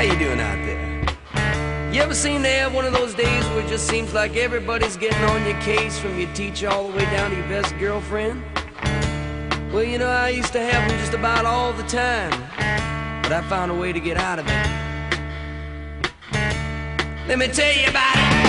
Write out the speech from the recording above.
How you doing out there? You ever seem to have one of those days where it just seems like everybody's getting on your case from your teacher all the way down to your best girlfriend? Well, you know, I used to have them just about all the time, but I found a way to get out of it. Let me tell you about it.